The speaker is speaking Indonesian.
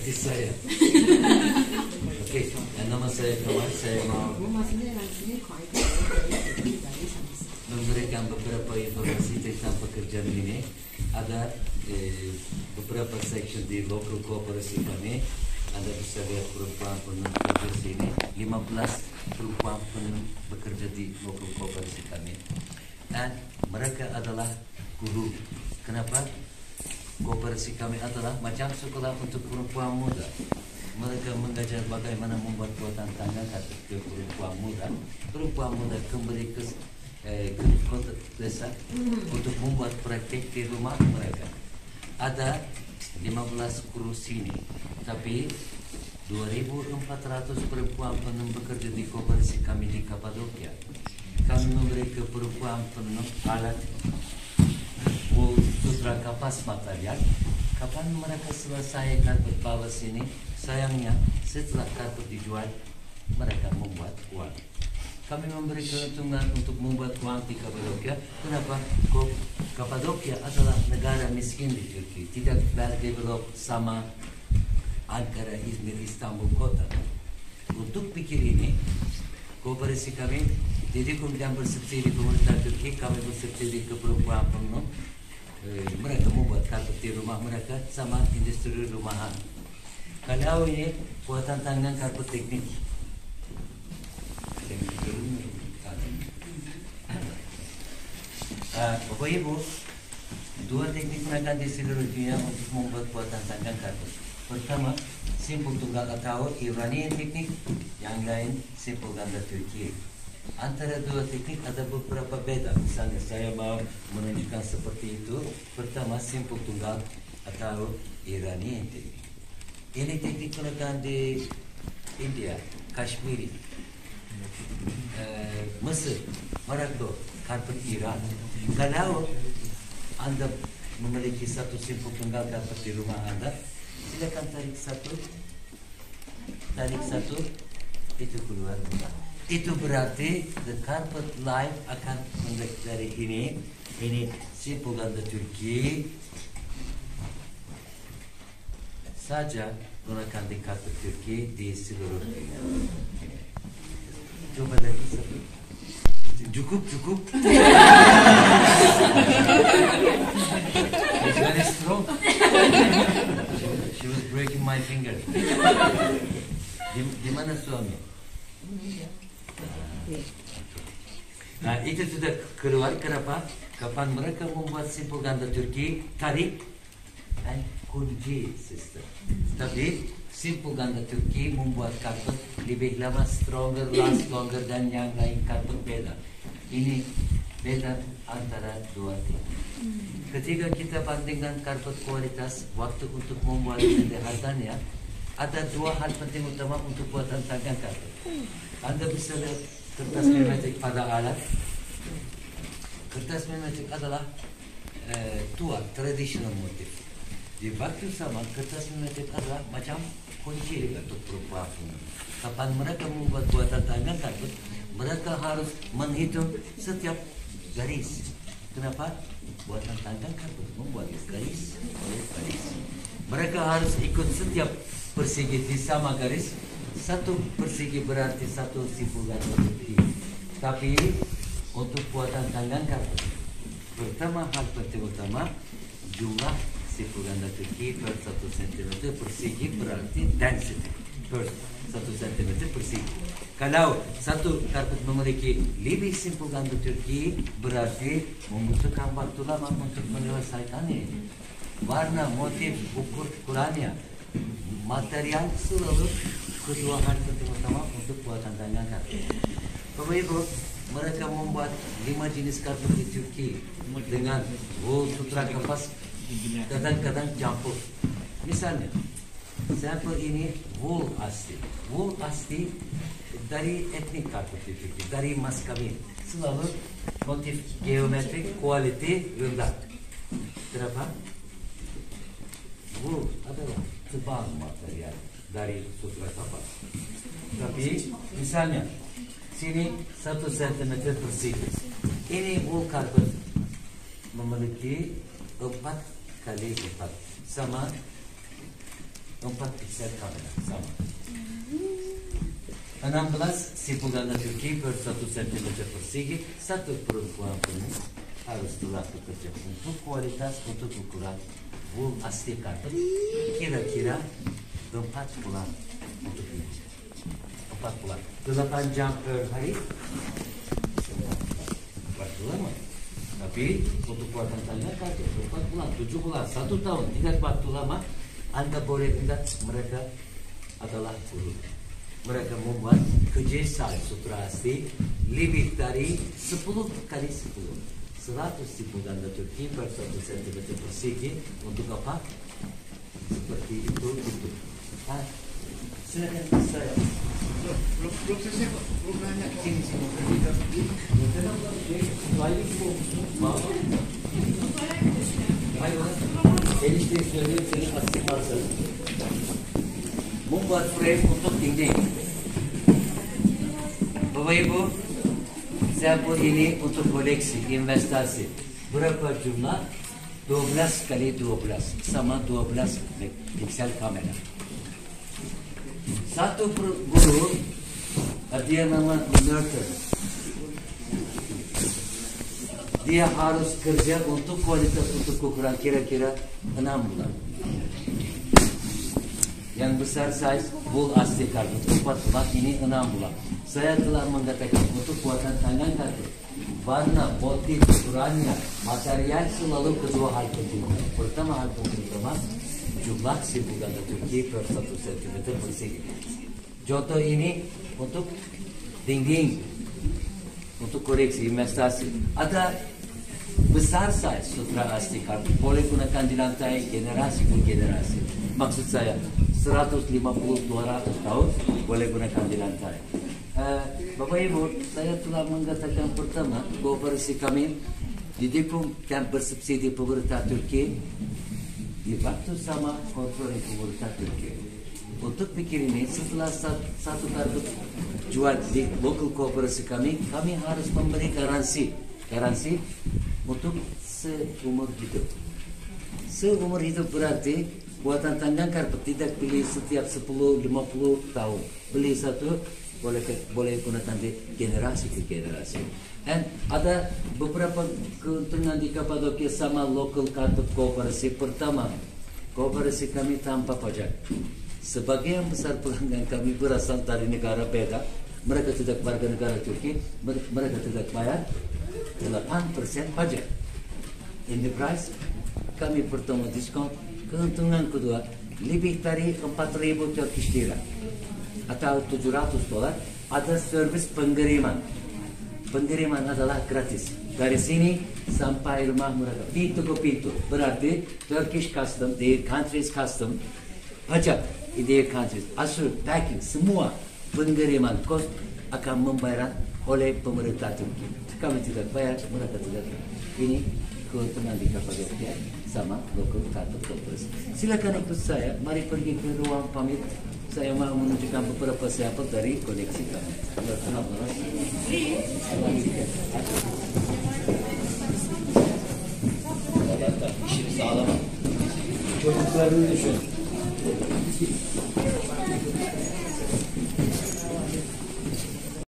mengganti saya. Okey, nama saya Kamal, saya mau memberikan beberapa informasi tentang pekerjaan ini. Ada eh, beberapa section di local kooperasi kami. Anda bisa lihat perempuan penuh bekerja sini. 15 perempuan bekerja di local kooperasi kami. Dan mereka adalah guru. Kenapa? Kooperasi kami adalah macam sekolah untuk perempuan muda. Mereka mengajar bagaimana membuat buatan tangan ke perempuan muda. Perempuan muda kembali ke eh, ke kota desa untuk membuat praktik di rumah mereka. Ada 15 guru sini, tapi 2.400 perempuan penuh bekerja di kooperasi kami di Kapadokia. Kami memberi ke perempuan penuh alat sutra kapas material. Kapan mereka selesai karpet bawah sini, sayangnya setelah karpet dijual, mereka membuat uang. Kami memberi keuntungan untuk membuat uang di Kapadokia. Kenapa? Kapadokia adalah negara miskin di Turki, tidak well develop sama Ankara, Izmir, Istanbul kota. Untuk pikir ini, kooperasi kami didukung dan bersubsidi pemerintah Turki, kami bersubsidi ke perempuan penuh. Eh, mereka membuat karpet di rumah mereka sama industri rumahan. Kalau ini buatan tangan karpet teknik. Uh, Bapak Ibu, dua teknik mereka di seluruh dunia untuk membuat buatan tangan karpet. Pertama, simpul tunggal atau Iranian teknik, yang lain simpul ganda Turki. Antara dua teknik ada beberapa beda. Misalnya saya mau menunjukkan seperti itu. Pertama, simpul tunggal atau Iranian teknik. Ini teknik gunakan di India, Kashmiri, eh, Mesir, Maroko, karpet Iran. Kalau Anda memiliki satu simpul tunggal karpet di rumah Anda, silakan tarik satu, tarik satu, itu keluar. Itu berarti the carpet life akan mendekat dari ini, ini simpul ganda Turki saja gunakan di karpet Turki di seluruh dunia. Coba lagi satu. Cukup, cukup. It's very strong. She was breaking my finger. Di, di mana suami? Nah itu sudah keluar kenapa? Kapan mereka membuat simpul ganda Turki tarik dan kunci sistem. Tapi simpul ganda Turki membuat karpet lebih lama, stronger, last longer dan yang lain karpet beda. Ini beda antara dua teknik. Ketika kita bandingkan karpet kualitas, waktu untuk membuat dan harganya, ada dua hal penting utama untuk buatan tangan karpet. Anda bisa lihat kertas mimetik pada alat. Kertas mimetik adalah eh, tua, traditional motif. Di waktu sama, kertas mimetik adalah macam kunci untuk perempuan. Kapan mereka membuat buatan tangan karpet, mereka harus menghitung setiap garis. Kenapa? Buatan tangan karpet membuat garis oleh garis. Mereka harus ikut setiap persegi di sama garis. Satu persegi berarti satu simpul garis putih. Tapi untuk buatan tangan karpet, pertama hal penting utama jumlah simpul ganda Turki per satu sentimeter persegi berarti density per satu sentimeter persegi. Kalau satu karpet memiliki lebih simpul ganda Turki berarti membutuhkan waktu lama untuk menyelesaikannya. Warna, motif, ukur, ukurannya, material selalu kedua hal penting utama untuk buatan tangan karpet. Bapak Ibu, mereka membuat lima jenis karpet di Turki dengan wool sutra kapas kadang-kadang campur. Misalnya, sampel ini wool asli. Wool asli dari etnik karpet di Turki, dari mas kawin. Selalu motif geometrik, kualiti rendah. Kenapa? Wool adalah tebal material dari sutra kapas. Tapi misalnya sini satu sentimeter persegi. Ini wool carpet memiliki empat kali empat sama 4 piksel kamera sama. 16 simpulan Turki per 1 cm persegi satu perempuan penuh harus telah bekerja untuk kualitas untuk ukuran wool asli karpet kira-kira 4 bulan untuk ini. 4 bulan. 8 jam per hari? Waktu lama tapi untuk kuatan tanya kan 4 bulan 7 bulan 1 tahun. Tidak waktu lama anda boleh tidak mereka adalah guru. Mereka membuat kejesan sutra asli lebih dari 10 kali 10 100 simpulan Turki per 1 cm persegi untuk apa? Seperti itu, itu. Ah, silakan saya. Belum belum selesai kok. Belum nanya kok. Sini, sini. Kenapa? Bayi bu, mau? Ayo, enişte söyleyeyim seni asıl varsa. Membuat frame untuk dinding. Bapak Ibu, saya buat ini untuk koleksi, investasi. Berapa jumlah? 12 kali 12 sama 12 piksel kamera. Satu guru dia nama Nurture. Dia harus kerja untuk kualitas untuk ukuran kira-kira 6 bulan. Yang besar size wool asli karpet 4 bulan ini 6 bulan. Saya telah mengatakan untuk kuatan tangan karpet warna, motif, ukurannya, material selalu kedua hal penting. Pertama hal penting pertama jumlah simpulan Turki per 1 cm persegi. Contoh ini untuk dinding, untuk koreksi investasi. Ada besar size sutra asli karpet boleh gunakan di lantai generasi per generasi. Maksud saya 150-200 tahun boleh gunakan di lantai. Eh, Bapak Ibu, saya telah mengatakan pertama kooperasi kami didukung dan bersubsidi pemerintah Turki di waktu sama kontrol pemerintah Turki. Untuk pikir ini, setelah sat- satu kartu jual di local kooperasi kami, kami harus memberi garansi, garansi untuk seumur hidup. Seumur hidup berarti buatan tangan karpet tidak beli setiap 10-50 tahun. Beli satu boleh boleh gunakan di generasi ke generasi. Dan ada beberapa keuntungan di Kapadokia sama local karpet kooperasi. Pertama, kooperasi kami tanpa pajak. Sebagian besar pelanggan kami berasal dari negara beda. Mereka tidak warga negara Turki, mer- mereka tidak bayar 8% pajak. In the price, kami pertama diskon. Keuntungan kedua, lebih dari 4.000 Turkish lira atau 700 dolar ada servis pengiriman. Pengiriman adalah gratis. Dari sini sampai rumah mereka, pintu ke pintu. Berarti Turkish custom, their country's custom, pajak in their countries, asur, packing, semua pengiriman kos akan membayar oleh pemerintah Turki. Kami tidak bayar, mereka tidak. Ini keuntungan di Kapadokia sama local kartu korporasi. Silakan ikut saya, mari pergi ke ruang pamit. Saya mau menunjukkan beberapa sampel dari koleksi kami. İşini düşün.